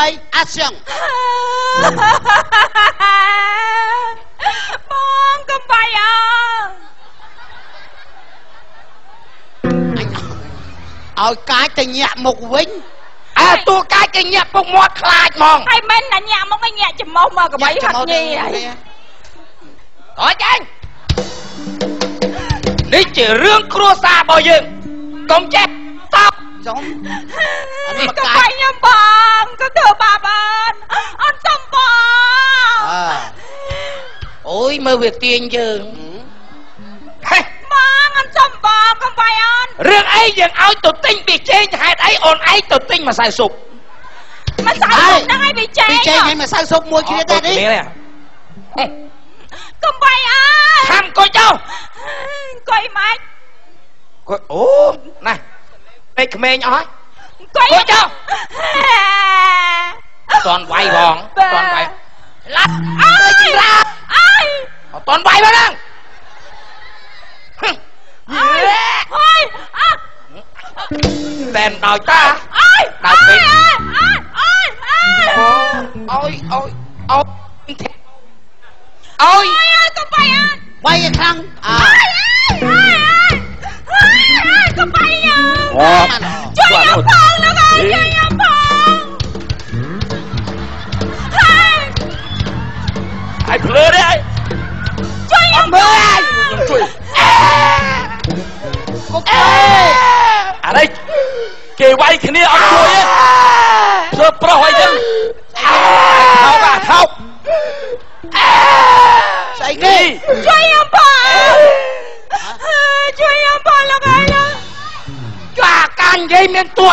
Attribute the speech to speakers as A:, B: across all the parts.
A: 3 action
B: បងកំបាយអើ
A: អញឲ្យកាចទៅញាក់មុខវិញ
C: អើតួកាយគេញាក់ពុកមាត់ខ្លាចហ្មង
B: ហើយមិនណាញាក់មកឲ្យញាក់ច្មោះមកកំបាយហាត់ញីហើយ
C: អត់ចាញ់នេះជារឿងគ្រួសាររបស់យើងកុំចេះតប
A: សុំអា នេះមក
B: កំ
A: កា
B: បា
A: ច
B: យខ្ញុំបងក៏ធ្វើបាបអើនអត់សំបង
A: អើ
C: អូយមើលវាទាញយើងហេ
B: បងអត់សំបងកំបាយអើន
C: រឿងអីយើងឲ្យទៅទិញប៊ីចេងហេតុអីអូនឯងទៅទិញម្សៅស៊ុប
B: មិនស្អាតហ្នឹងហើយវាចេញ
A: ពីចេញឲ្យមកសៅសុកមួយគ្នាតែនេះ
B: កំបាយអើន
C: ខាំកុយចោល
B: អង្គុយម៉េច
C: កុយអូណាពេកក្មេងអស់
B: អង្គុយ
C: កុយចោលអត់តន់វាយផងអត់តន់វាយឡាត់
B: អើយឡាអើយ
C: អត់តន់វាយផងហ្នឹងហឹម
B: អើយអើយអើយ
C: តែន ដោយតា
B: អើយ
C: ដល់ពេ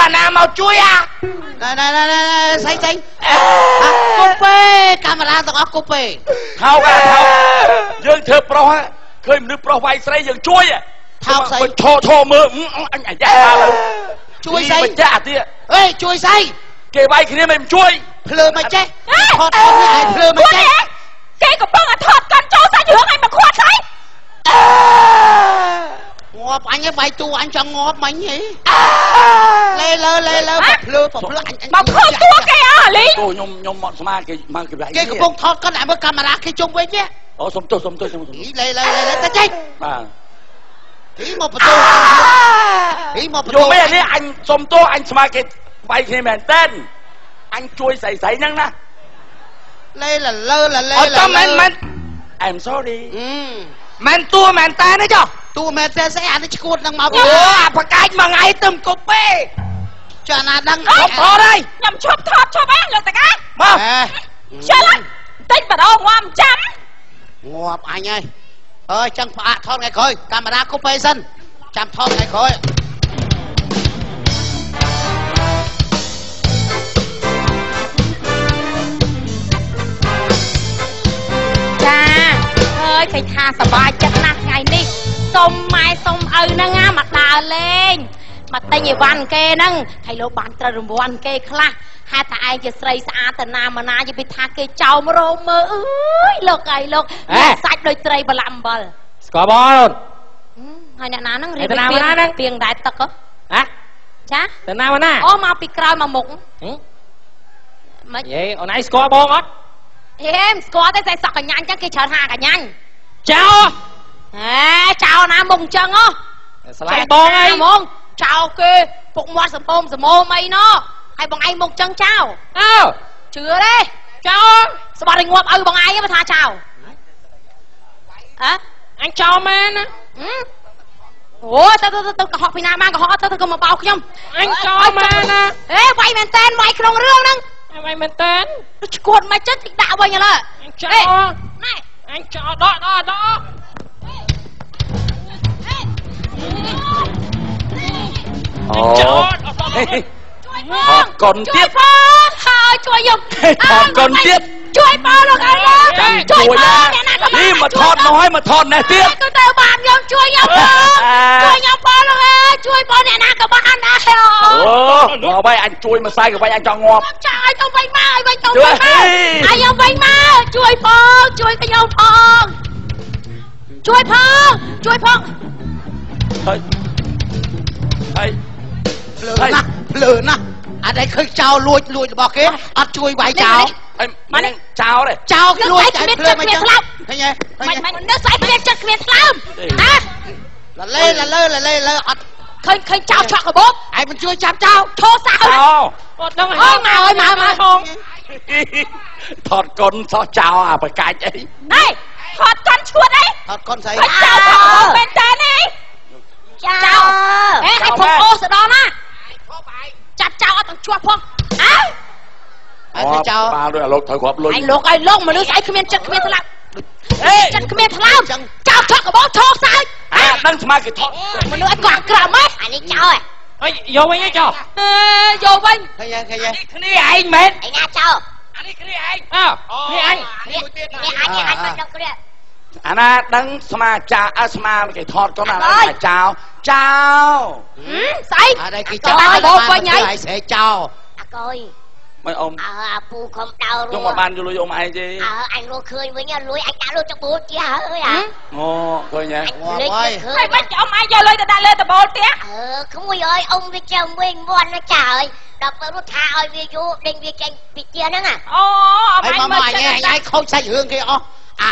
B: អា
C: ណាមកជួយអា
A: ណែណែណែណែស្អីស្អីអាគប់ពេកាមេរ៉ាទាំងអស់គប់ពេ
C: ថោកអាថោកយើងធ្វើប្រុសហ่ะឃើញមនុស្សប្រុសវាយស្រីយើងជួយហ่ะ
A: ថោកស្អី
C: បើឈរឈរមើលអឺអញអាយ៉ាឡើយ
A: ជួយស្អី
C: មិនចាក់ទៀត
A: អេជួយស្អី
C: គេវាយគ្នាមិនជួយ
A: ភ្លើមិនចេះថតអស់នេះឲ្យភ្លើមិនចេះ
B: គេកំពុងតែថតកាន់ចូលសាច់រឿងឲ្យមកខាត់ស្អី
A: ងា ប់អញឯងវាយទូអញចង់ងាប់មិញហីលេលើលេលើមកភ្លើមកភ្លើអញ
B: មកខើតួគេអស់លីង
C: ទោះខ្ញុំខ្ញុំមកស្មាគេមកគេវាយ
A: គេកំពុងថតកាន់តែមើលកាមេរ៉ាគេជុំវិញនេះ
C: អូសុំទោសសុំទោសសុំទោស
A: ហីលេលេលេទៅចេះ
C: បាទ
A: ហីមកបន្ទោហីមកបន្យទោ
C: ល់មែននេះអញសុំទោសអញស្មាគេវាយគ្នាមែនតើអញជួយស្រីស្រីហ្នឹងណា
A: លេលលើលលេ
C: អត់ចាំមែនមែន I'm sorry
A: អឺ
C: មែនតួមែនតើនេះចុះ
A: ទូមែនតែស្អីអានេះឈួតនឹងមក
C: អូអាប្រកាច់មួយថ្ងៃទៅគប់ពេ
A: ចាណាដឹង
C: អត់ថតហើយ
B: ខ្ញុំឈប់ថតឈប់អេលោកតាកា
C: មក
A: អេ
B: ជិលតិចបដោងាប់ចាំ
A: ងាប់អញហើយអើយចឹងផ្អាកថតថ្ងៃក្រោយកាមេរ៉ាគប់ពេសិនចាំថតថ្ងៃក្រោយ
B: ចាអើយឃើញថាសប្បាយចិត្តណាស់ថ្ងៃនេះ សុំម៉ែសុំឪហ្នឹងណាមកដើរលេងមកទិញអីវ៉ាន់គេហ្នឹងហើយលោកបានត្រូវរង្វាន់គេខ្លះហេតុតែឯងជាស្រីស្អាតតាណាមណាយពីថាគេចោមរោមមើលអើយលោកអីលោកមានសាច់ដូចត្រីបលាក់អំបិល
C: ស្គាល់បង
B: ហឹមហើយអ្នកណាហ្នឹងរៀប
C: អ្នកណាម្នាក់ហ្នឹង
B: ពីងដែរទឹកហ៎
C: ហ៎
B: ចា
C: ទៅណាមកណា
B: អូមកពីក្រោយមកមុខមិន
C: និយាយអូនឯងស្គាល់បងអត់
B: ហេមស្គាល់ទេតែសក់កញ្ញាញ់ចឹងគេច្រើនហាកញ្ញាញ់
C: ចៅ
B: ហេចោលណាមុខអញ្ចឹងហ៎
C: ស្លាញ់បងអី
B: ហ្មងចោលគេពុកមាត់សម្ពមសម្មោមអីណោះហើយបងឯងមុខចឹងចោល
C: អើ
B: ជឿទេចោលស្បាត់ឲ្យងាប់ឪបងឯងបើថាចោលហ៎
C: អញចោលមែនណា
B: ហឹមអូទៅទៅទៅទៅកុហកពីណាបានកុហកទៅទៅកុំមកបោកខ្ញុំ
C: អញចោលមែនណា
B: ហេវាយមែនតែនវាយក្នុងរឿងហ្នឹង
C: អញមែនតើ
B: ឈួតមកចិត្តតិចដាក់វិញឥឡូវ
C: អញចោ
B: ហេ
C: ល
B: ណែ
C: អញចោលដកដកដក កុនទៀត
B: ជួយផងហើយជួយខ្ញុំ
C: ថតកុនទៀត
B: ជួយផងលោកអើយជួយផងអ្នកណាក៏បាន
C: នេះមកថតមកឲ្យមកថតនេះទៀត
B: ទៅទៅបានខ្ញុំជួយខ្ញុំផងជួយខ្ញុំផងលោកអើយជួយផងអ្នកណាក៏បានដែរអូ
C: អូមកបាយអញជួយមកសាយកបាយអញចង់ងាប់
B: ចាឲ្យទៅវិញមកឲ្យវិញទៅ
C: ជួយ
B: វិញមកឲ្យខ្ញុំវិញមកជួយផងជួយខ្ញុំផងជួយផងជួយផង
C: ហើយហើយ
A: ភ្លើណាស់ភ្លើណាស់ អអត់ឲ្យឃើញចោលលួចលួចរបស់គេអត់ជួយវាយចោល
C: អីមកនេះចោលទេ
A: ចោលគេលួចតែភ្លើងមិនចឹងឃើញទេឃើ
B: មិន
A: ញទេ
B: មិននៅស្អីគ្មានចិត្តគ្មានស្លើមណា
A: លលេលលើលលេលើអត់
B: ឃើញឃើញចោលឆក់កបោប
A: ឯងមិនជួយចាប់ចោល
B: ឈោសៅ
C: ចោល
B: អត់ដឹងអើយមកអើយមកមកហង
C: ថតកុនសោះចោលអាប្រកាច់អី
B: ហេហត់កាន់ឈួតអី
A: ថតកុនស្អី
B: ហើយចោលឆក់កបោបមែនតើនេះចោលហេឲ្យផងអូស្ដណាចាប់ ចោលអត់ទាំងជាប់ផងអើ
A: ឯងទៅចោល
C: បាល់ដូចអាលោកត្រូវគ្រាប់លុយ
B: ឯងលោកឲ្យលោកមនុស្សស្អីគ្មានចិត្តគ្មានថ្លាប់
C: អេ
B: ចិត្តគ្មានថ្លើមចោលឆក់កបោបឈោសៅ
C: អាដឹងស្មើគេថត
B: មនុស្សឲ្យកក់ក្រមហ៎អានេះចោល
C: អីយកវិញឯងចោល
B: ហេយកវិញ
A: ឃើញទេឃើញទេ
C: គ្នាឯងមែន
B: ឯណាចោល
C: អានេះគ្នាឯងអើនេះឯង
B: នេះនេះអាចនេះអាចមិនដឹងគ្រា
C: អាណាដឹងស្មាចាអើស្មាគេថតកុនអា
B: អើយ
C: ណាចោល ចោល
B: ស្អី
A: អត់ឲ្យគេ
B: ចោ
A: ចោ
B: ល
A: ល
B: ឲ្យបោកវិញហើយ
A: ឲ្យស្រែកចោល
D: អាកុយ
C: មិនអ៊ំ
D: អើអាពូខំដៅ
C: យក
D: រួ
C: មកបានយកលុយអ៊ំឯងទេ
D: អើអញរស់ឃើញវិញលួយអញដាក់លុយចបូតជាហើយអា
C: អូឃើញទេ
D: អញលេចឃើ
B: ហើយ
D: ញ
B: មិនអ៊ំអាចយកលុយទៅដាក់លើតបូលផ្ទះ
D: អឺក្មួយអើយអ៊ំវាចាំវិញមាន់ណាចាហើយដល់ពេលរត់ថាឲ្យវាយូរដេញវាចេញពីជាហ្នឹងអា
B: អូអ៊ំ
A: ហើយ
B: អាច
A: មក
B: មើ
A: មក
B: ល
A: អញ
B: ចិត្ត
A: ឯងឯងខូចសាច់រឿងគេអស់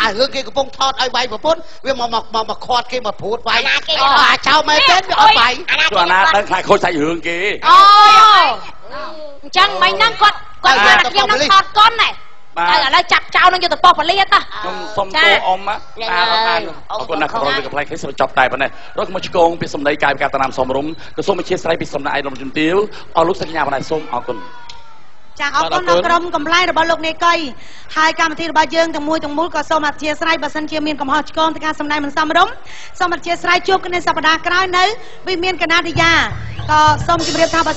A: អារឿងគេកំពុងថតឲ្យវាយប្រពន្ធវាមកមកមកមកខាត់គេមកព្រួតវាយអូអាចោលមែនទេវាអត់វាយ
D: អាណា
C: ទោះអាណាដឹងខ្លាចខូចសាច់រឿងគេ
B: អូអញ្ចឹងមិញហ្នឹងគាត់គាត់ថាខ្ញុំនឹងថតកុនណែ
C: បា
B: តែ
C: ទ
B: ឥឡូវចាប់ចោលនឹងយកទៅប៉ុស្តិ៍ពលាតទៅ
C: ខ្ញុំសុំទោអ៊ំណាអាបានអរគុណណាស់ក្រោយវាកំ pl ែងគ្នាសូមចប់តែប៉ុណ្ណេះរកមកឆ្កងពីសម្ដីកាយវិការតាណាមសំរុំក៏សូមអធិស្ឋានពីសំណាក់ឯកឧត្តមជំទាវអរលោកសកញ្ញាបណ្ដៃសូមអរគុណ
E: ចាអរគុណដល់ក្រុមកំ pl ែងរបស់លោកនេកុយហើយកម្មវិធីរបស់យើងទាំងមួយទាំងមូលក៏សូមអធិស្ឋានបើសិនជាមានកំហុសឆ្គងទៅការសម្ដែងមិនសមរម្យសូមអធិស្ឋានជួបគ្នាសប្តាហ៍ក្រោយនៅវិមាន កណាឌីយ៉ាក៏សូមជម្រាបថាបើសិន